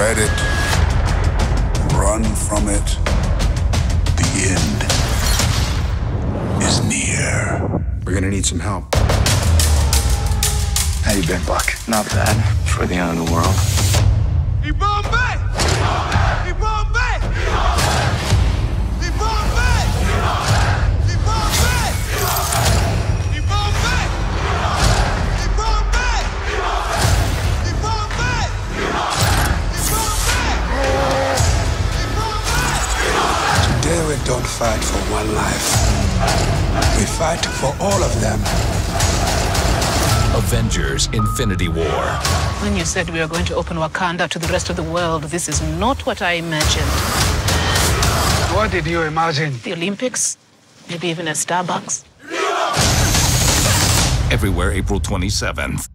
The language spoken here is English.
dread it, run from it. The end is near. We're gonna need some help. How you been, Buck? Not bad. For the end of the world. Don't fight for one life. We fight for all of them. Avengers Infinity War. When you said we were going to open Wakanda to the rest of the world, this is not what I imagined. What did you imagine? The Olympics? Maybe even a Starbucks? Everywhere April 27th.